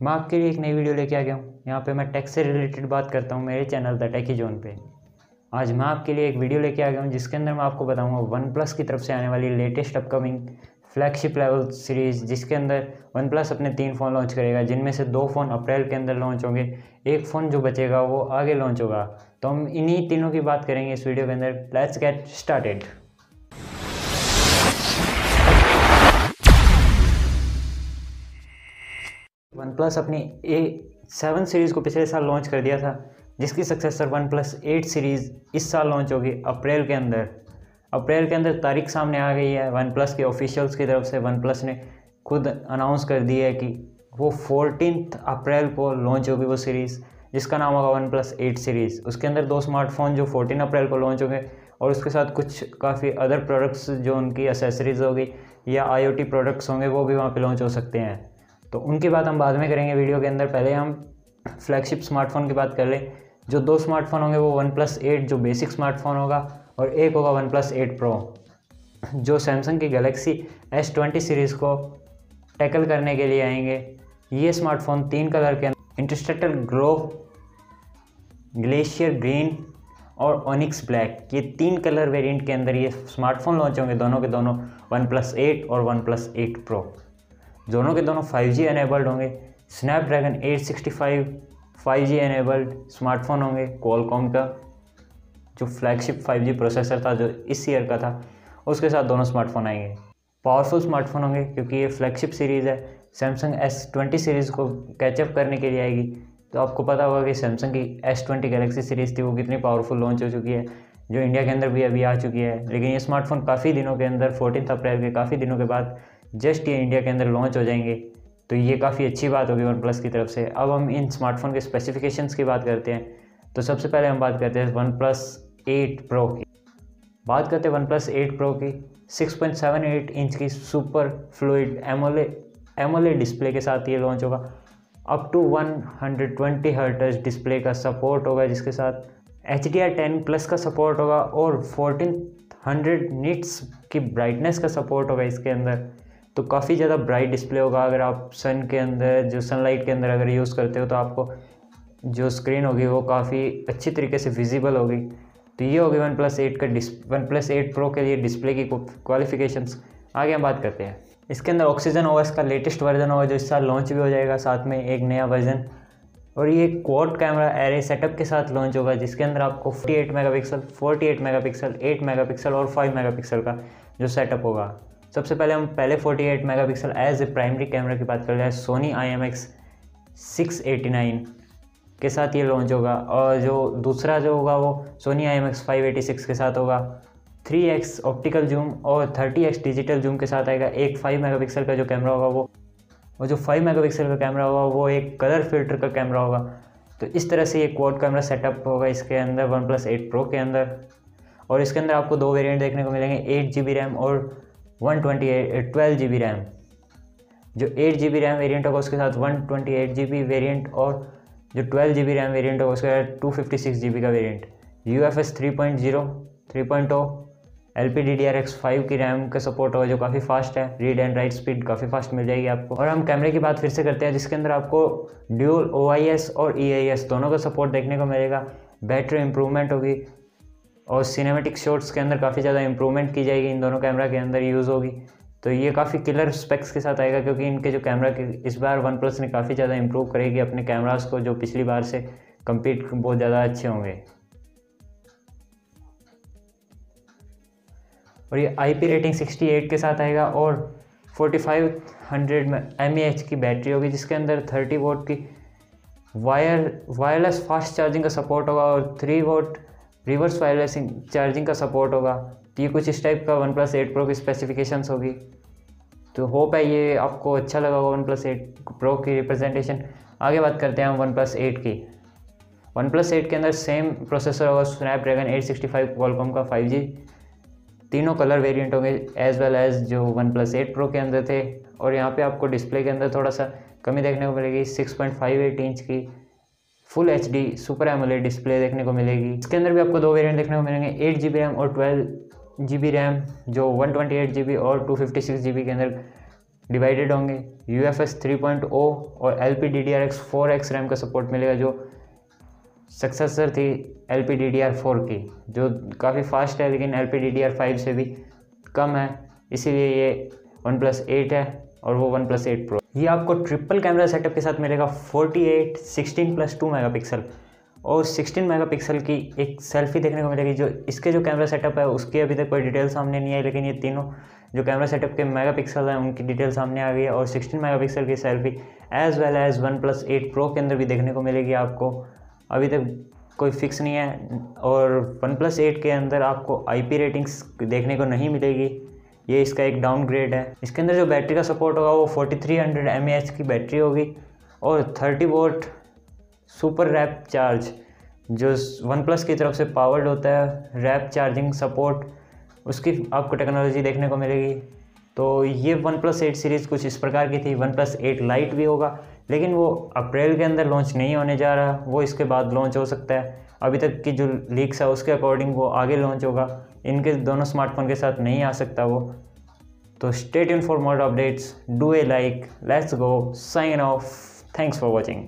मैं आपके लिए एक नई वीडियो लेके आ गया हूँ। यहाँ पे मैं टैक्स से रिलेटेड बात करता हूँ मेरे चैनल द टैकी जोन पे। आज मैं आपके लिए एक वीडियो लेके आ गया हूँ, जिसके अंदर मैं आपको बताऊँगा वन प्लस की तरफ़ से आने वाली latest upcoming flagship level series जिसके अंदर वन प्लस अपने तीन फ़ोन लॉन्च करेगा, जिनमें से दो फ़ोन अप्रैल के अंदर लॉन्च होंगे। एक फ़ोन जो बचेगा, वो आगे लॉन्च होगा। तो हम इन्हीं तीनों की बात करेंगे इस वीडियो के अंदर। लेट्स गेट स्टार्टेड प्लस अपनी ए सेवन सीरीज़ को पिछले साल लॉन्च कर दिया था, जिसकी successor one plus eight series इस साल लॉन्च होगी अप्रैल के अंदर। अप्रैल के अंदर तारीख सामने आ गई है। वन प्लस के ऑफिशियल्स की तरफ़ से वन प्लस ने खुद अनाउंस कर दिया है कि वो फोर्टीन अप्रैल को लॉन्च होगी वो सीरीज़ जिसका नाम होगा वन प्लस एट सीरीज़ उसके अंदर दो स्मार्टफ़ोन जो फोर्टीन अप्रैल को लॉन्च होंगे, और उसके साथ कुछ काफ़ी अदर प्रोडक्ट्स जो उनकी एसेसरीज़ होगी या आईओटी प्रोडक्ट्स होंगे, वो भी वहाँ पे लॉन्च हो सकते हैं। तो उनकी बात हम बाद में करेंगे वीडियो के अंदर। पहले हम फ्लैगशिप स्मार्टफ़ोन की बात कर लें। जो दो स्मार्टफ़ोन होंगे, वो वन प्लस एट जो बेसिक स्मार्टफ़ोन होगा, और एक होगा वन प्लस एट प्रो जो सैमसंग की गलेक्सी एस ट्वेंटी सीरीज़ को टैकल करने के लिए आएँगे, ये स्मार्टफ़ोन तीन कलर के इंटरस्टेटल ग्रो ग्लेशियर ग्रीन और ओनिक्स ब्लैक ये तीन कलर वेरिएंट के अंदर ये स्मार्टफ़ोन लॉन्च होंगे, दोनों के दोनों वन प्लस एट और वन प्लस एट प्रो दोनों के दोनों 5G एनेबल्ड होंगे स्नैपड्रैगन 865 5G एनेबल्ड स्मार्टफ़ोन होंगे कॉलकॉम का, जो फ्लैगशिप 5G प्रोसेसर था, जो इस ईयर का था, उसके साथ दोनों स्मार्टफ़ोन आएँगे। पावरफुल स्मार्टफ़ोन होंगे, क्योंकि ये फ्लैगशिप सीरीज़ है। सैमसंग एस ट्वेंटी सीरीज़ को कैचअप करने के लिए आएगी। तो आपको पता होगा कि सैमसंग की एस ट्वेंटी गैलेक्सी सीरीज़ थी, वो कितनी पावरफुल लॉन्च हो चुकी है, जो इंडिया के अंदर भी अभी आ चुकी है। लेकिन ये स्मार्टफ़ोन काफ़ी दिनों के अंदर फोर्टीन अप्रैल के काफ़ी दिनों के बाद जस्ट ये इंडिया के अंदर लॉन्च हो जाएँगे। तो ये काफ़ी अच्छी बात होगी वन प्लस की तरफ़ से। अब हम इन स्मार्टफ़ोन के स्पेसिफिकेशंस की बात करते हैं। तो सबसे पहले हम बात करते हैं वन प्लस एट प्रो की। बात करते हैं वन प्लस एट प्रो की। Six point seven eight inch की super fluid AMOLED AMOLED display के साथ ये लॉन्च होगा। Up to one hundred twenty hertz display का सपोर्ट होगा जिसके साथ। H D R ten plus का सपोर्ट होगा और फोर्टीन हंड्रेड निट्स की ब्राइटनेस का सपोर्ट होगा इसके अंदर। तो काफ़ी ज़्यादा ब्राइट डिस्प्ले होगा अगर आप सन के अंदर, जो सनलाइट के अंदर अगर यूज़ करते हो तो आपको जो स्क्रीन होगी वो काफ़ी अच्छी तरीके से विजिबल होगी। तो ये होगी वन प्लस एट का डिस वन प्लस एट प्रो के लिए डिस्प्ले की क्वालिफिकेशंस आगे हम बात करते हैं। इसके अंदर ऑक्सीजन ओएस का लेटेस्ट वर्जन होगा, जो इस साल लॉन्च भी हो जाएगा, साथ में एक नया वर्जन और ये क्वाड कैमरा एरे सेटअप के साथ लॉन्च होगा, जिसके अंदर आपको 48 मेगापिक्सल 48 मेगापिक्सल 8 मेगापिक्सल और 5 मेगापिक्सल का जो सेटअप होगा। सबसे पहले हम पहले 48 megapixel as a primary camera की बात कर रहे हैं Sony I M X six eighty nine के साथ ये लॉन्च होगा और जो दूसरा जो होगा वो Sony I M X five eighty six के साथ होगा। थ्री एक्स ऑप्टिकल जूम और थर्टी एक्स डिजिटल जूम के साथ आएगा। एक फाइव मेगा पिक्सल का जो कैमरा होगा वो और जो फाइव मेगा पिक्सल का कैमरा होगा, वो एक कलर फ़िल्टर का कैमरा होगा। तो इस तरह से ये क्वाड कैमरा सेटअप होगा इसके अंदर वन प्लस एट प्रो के अंदर। और इसके अंदर आपको दो वेरिएंट देखने को मिलेंगे एट जी बी रैम और one twenty eight twelve G B RAM जो eight G B RAM variant होगा, उसके साथ one twenty eight G B variant और जो twelve G B RAM variant होगा, उसके साथ two fifty six G B का variant U F S three point zero three point O L P D D R X five की RAM का support होगा, जो काफ़ी फास्ट है. रीड एंड राइट स्पीड काफ़ी फास्ट मिल जाएगी आपको. और हम कैमरे की बात फिर से करते हैं, जिसके अंदर आपको ड्यूल ओ आई एस और ई आई एस दोनों का सपोर्ट देखने को मिलेगा. बैटरी इंप्रूवमेंट होगी. और सिनेमेटिक शॉट्स के अंदर काफ़ी ज़्यादा इंप्रूवमेंट की जाएगी, इन दोनों कैमरा के अंदर यूज़ होगी। तो ये काफ़ी किलर स्पेक्स के साथ आएगा, क्योंकि इनके जो कैमरा के इस बार वन प्लस ने काफ़ी ज़्यादा इंप्रूव करेगी अपने कैमरास को, जो पिछली बार से कम्पीट बहुत ज़्यादा अच्छे होंगे। और ये आई पी रेटिंग 68 के साथ आएगा, और 4500 में एम की बैटरी होगी, जिसके अंदर 30 वोट की वायर वायरलेस फास्ट चार्जिंग का सपोर्ट होगा, और 3 वोट रिवर्स वायरलेस चार्जिंग का सपोर्ट होगा। तो ये कुछ इस टाइप का वन प्लस एट प्रो की स्पेसिफिकेशंस होगी। तो होप है ये आपको अच्छा लगा होगा वन प्लस एट प्रो की रिप्रेजेंटेशन आगे बात करते हैं हम वन प्लस एट की। वन प्लस एट के अंदर सेम प्रोसेसर होगा Snapdragon eight sixty five Qualcomm का फाइव जी तीनों कलर वेरिएंट होंगे एज वेल एज जो वन प्लस एट प्रो के अंदर थे। और यहाँ पे आपको डिस्प्ले के अंदर थोड़ा सा कमी देखने को मिलेगी six point five eight inch की। Full H D, super AMOLED display देखने को मिलेगी। इसके अंदर भी आपको दो वेरिएंट देखने को मिलेंगे एट जी बी रैम और ट्वेल्व जी बी रैम जो one twenty eight G B और two fifty six G B के अंदर डिवाइडेड होंगे। U F S three point O और L P D D R X four X RAM का support मिलेगा, जो successor थी L P D D R four की, जो काफ़ी फास्ट है, लेकिन L P D D R five से भी कम है। इसीलिए ये वन प्लस एट है और वो वन प्लस एट प्रो ये आपको ट्रिपल कैमरा सेटअप के साथ मिलेगा forty eight, sixteen plus two mega pixel और 16 मेगापिक्सल की एक सेल्फी देखने को मिलेगी जो इसके जो कैमरा सेटअप है, उसकी अभी तक कोई डिटेल सामने नहीं आई, लेकिन ये तीनों जो कैमरा सेटअप के मेगापिक्सल हैं, उनकी डिटेल सामने आ गई है। और 16 मेगापिक्सल की selfie as well as OnePlus eight pro के अंदर भी देखने को मिलेगी आपको। अभी तक कोई फिक्स नहीं है। और वन प्लस एट के अंदर आपको आईपी रेटिंग्स देखने को नहीं मिलेगी। ये इसका एक डाउनग्रेड है। इसके अंदर जो बैटरी का सपोर्ट होगा वो 4300 थ्री की बैटरी होगी और thirty watt super warp charge जो वन प्लस की तरफ़ से पावर्ड होता है रैप चार्जिंग सपोर्ट उसकी आपको टेक्नोलॉजी देखने को मिलेगी। तो ये वन प्लस एट सीरीज़ कुछ इस प्रकार की थी। वन प्लस एट लाइट भी होगा। लेकिन वो अप्रैल के अंदर लॉन्च नहीं होने जा रहा, वो इसके बाद लॉन्च हो सकता है। अभी तक की जो लीक्स है, उसके अकॉर्डिंग वो आगे लॉन्च होगा। इनके दोनों स्मार्टफ़ोन के साथ नहीं आ सकता वो। तो stay in for more updates do a like let's go sign off thanks for watching